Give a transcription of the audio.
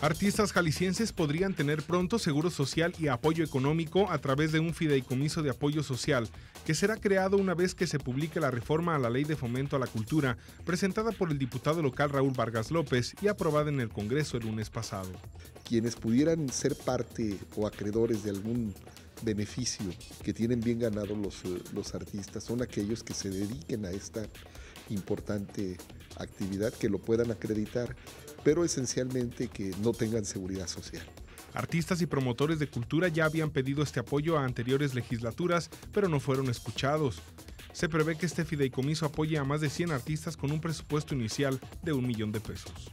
Artistas jaliscienses podrían tener pronto seguro social y apoyo económico a través de un fideicomiso de apoyo social, que será creado una vez que se publique la reforma a la Ley de Fomento a la Cultura, presentada por el diputado local Raúl Vargas López y aprobada en el Congreso el lunes pasado. Quienes pudieran ser parte o acreedores de algún beneficio que tienen bien ganado los, eh, los artistas son aquellos que se dediquen a esta importante actividad, que lo puedan acreditar, pero esencialmente que no tengan seguridad social. Artistas y promotores de cultura ya habían pedido este apoyo a anteriores legislaturas, pero no fueron escuchados. Se prevé que este fideicomiso apoye a más de 100 artistas con un presupuesto inicial de un millón de pesos.